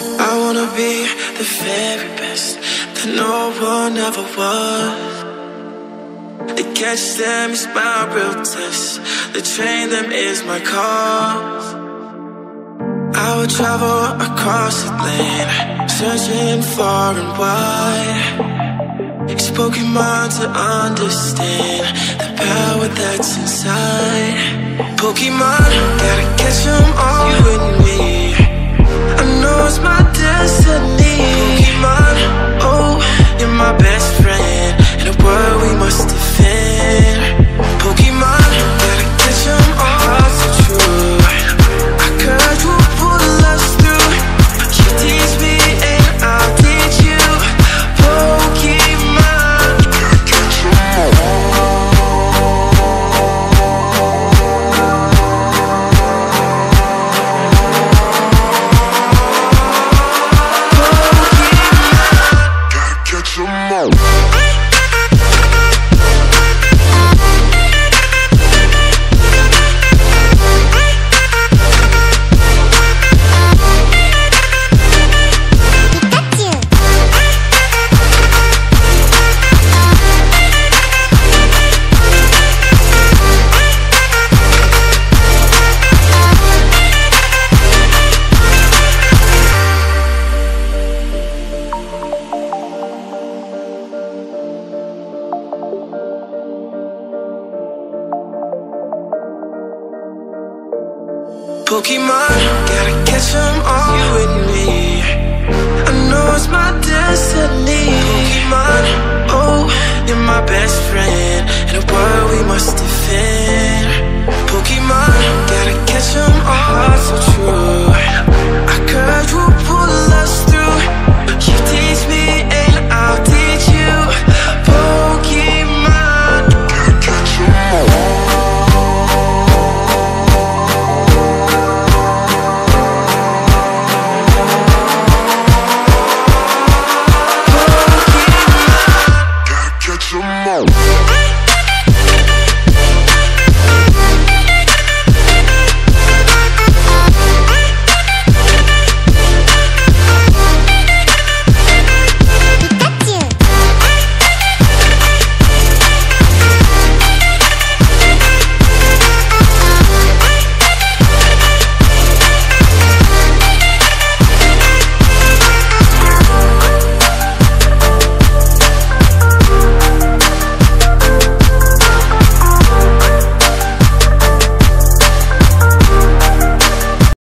I wanna be the very best that no one ever was. To catch them is my real test. To train them is my cause. I would travel across the land, searching far and wide. It's Pokemon to understand the power that's inside. Pokemon, gotta catch Pokemon. Gotta catch them all You and me. I know it's my destiny. Pokemon. Oh, you're my best friend. In a world we must defend. Pokemon. Gotta catch them